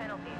penalties.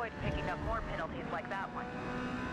Avoid picking up more penalties like that one.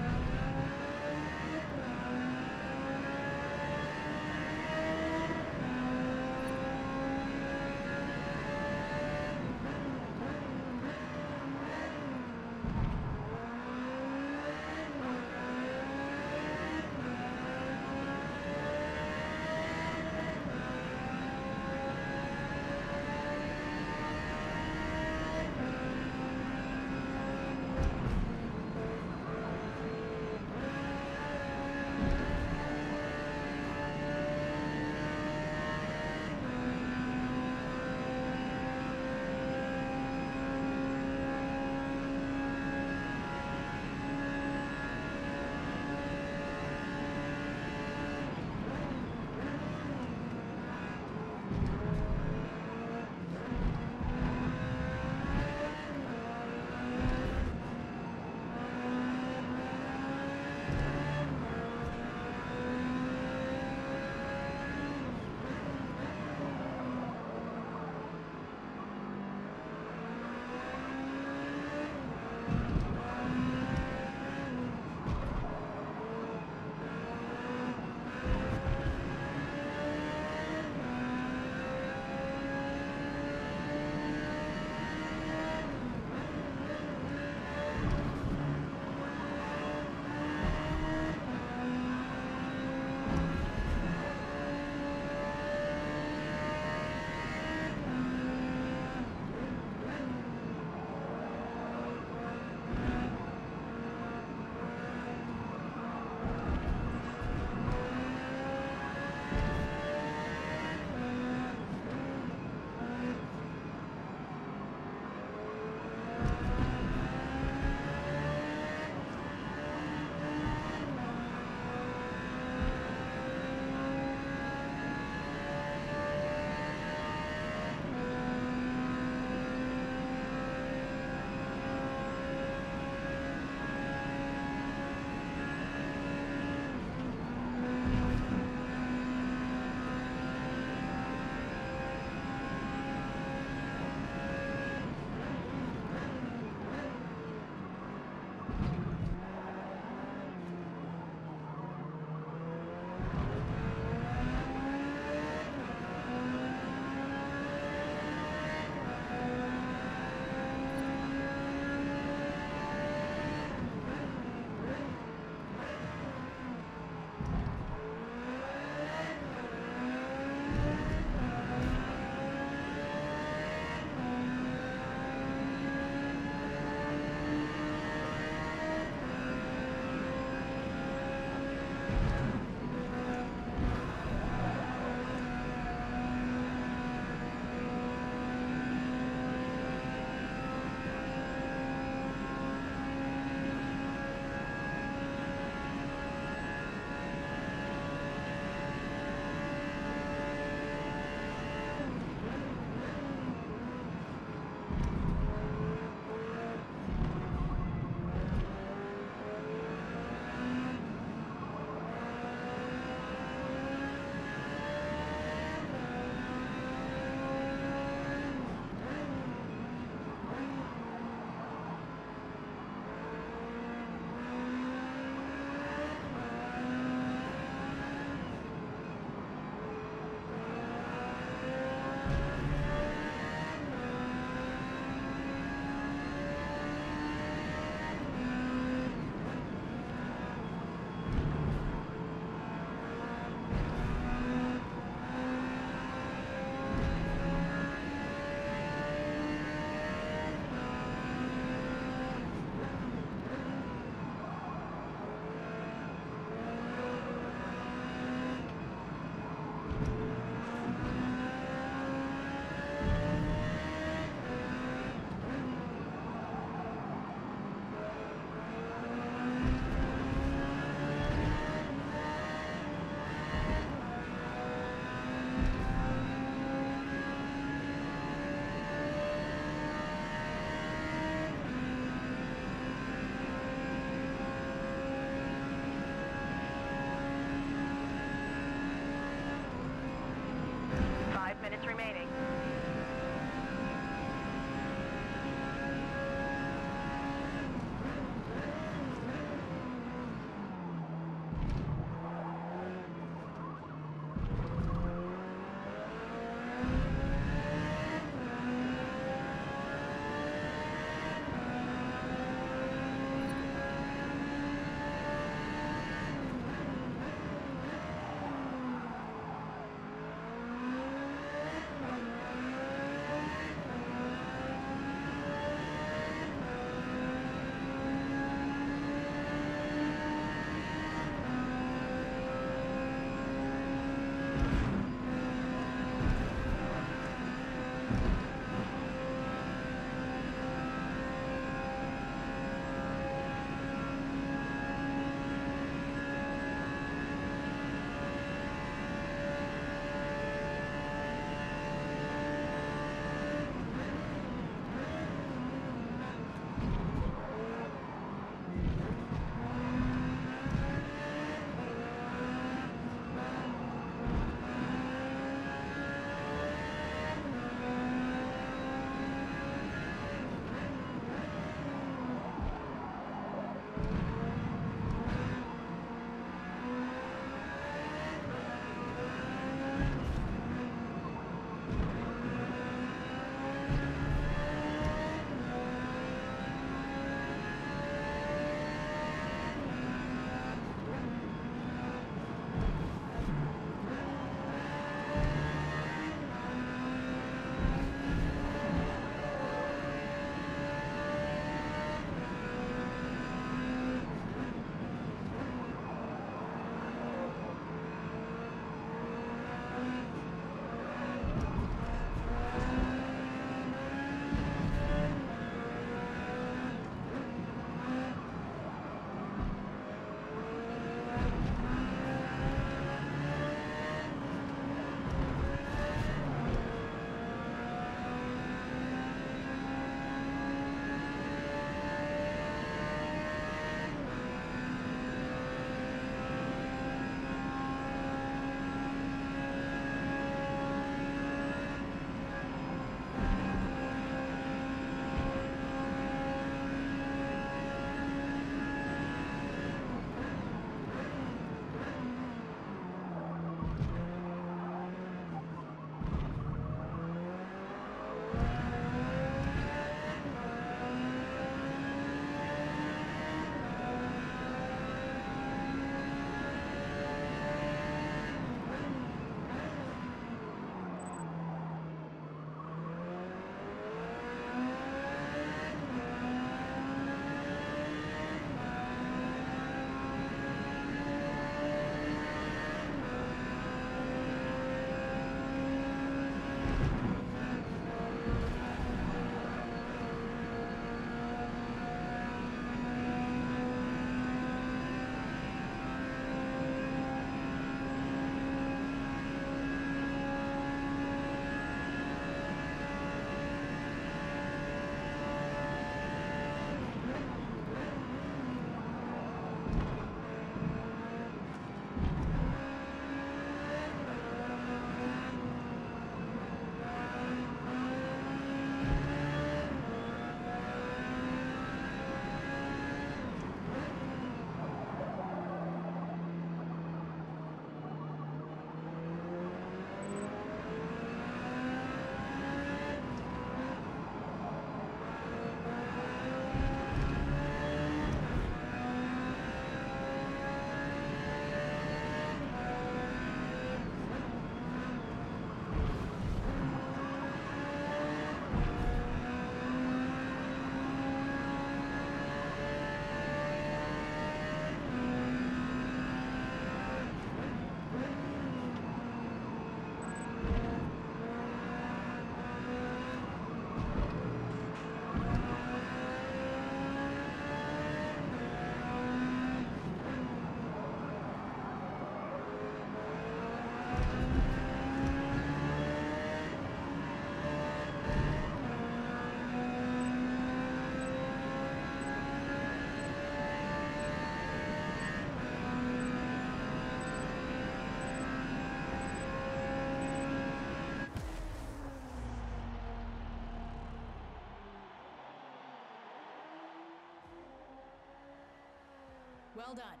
Well done.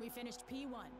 We finished P1.